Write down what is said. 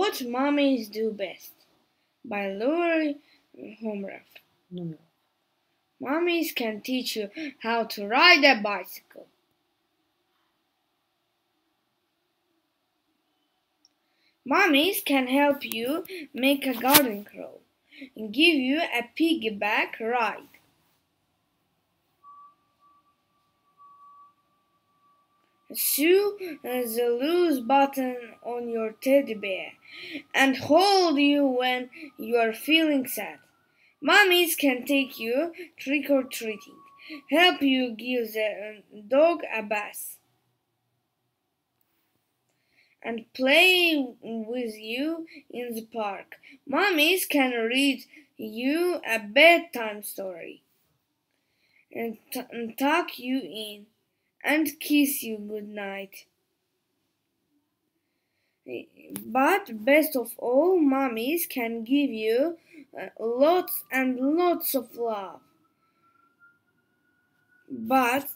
What Mummies Do Best by Laura Numeroff. Mummies can teach you how to ride a bicycle. Mummies can help you make a garden grow and give you a piggyback ride. Sew uh, the loose button on your teddy bear and hold you when you are feeling sad. Mummies can take you trick or treating, help you give the uh, dog a bath, and play with you in the park. Mummies can read you a bedtime story and, and tuck you in and kiss you good night. But best of all, mummies can give you uh, lots and lots of love. But